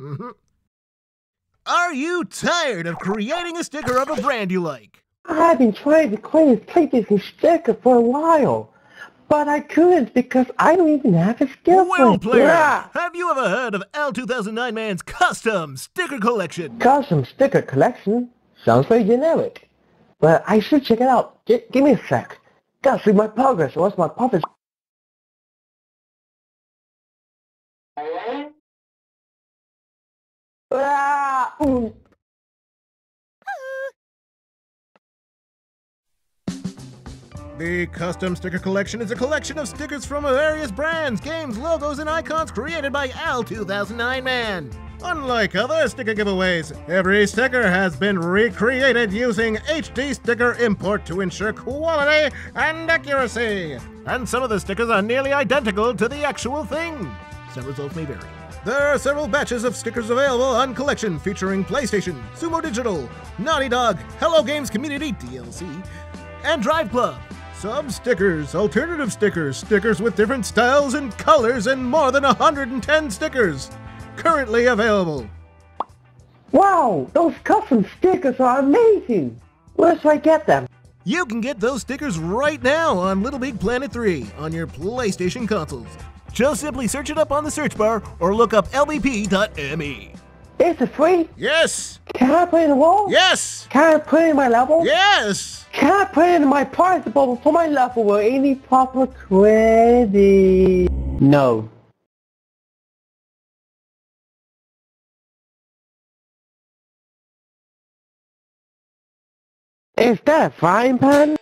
Mm-hmm. Are you tired of creating a sticker of a brand you like? I've been trying to create a sticker for a while, but I couldn't because I don't even have a skill Well, player, it. have you ever heard of AL2009 Man's custom sticker collection? Custom sticker collection sounds very generic, but I should check it out. G- give me a sec. Gotta see my progress or else my profits. The custom sticker collection is a collection of stickers from various brands, games, logos, and icons created by Al2009 Man. Unlike other sticker giveaways, every sticker has been recreated using HD sticker import to ensure quality and accuracy. And some of the stickers are nearly identical to the actual thing. Some results may vary. There are several batches of stickers available on collection featuring PlayStation, Sumo Digital, Naughty Dog, Hello Games Community DLC, and Drive Club. Sub stickers, alternative stickers, stickers with different styles and colors, and more than 110 stickers currently available. Wow, those custom stickers are amazing. Where should I get them? You can get those stickers right now on Little Big Planet 3 on your PlayStation consoles. Just simply search it up on the search bar or look up lbp.me. Is it free? Yes! Can I put it in the wall? Yes! Can I put it in my level? Yes! Can I put it in my prize bubble for my level with any proper credit? No. Is that a frying pan?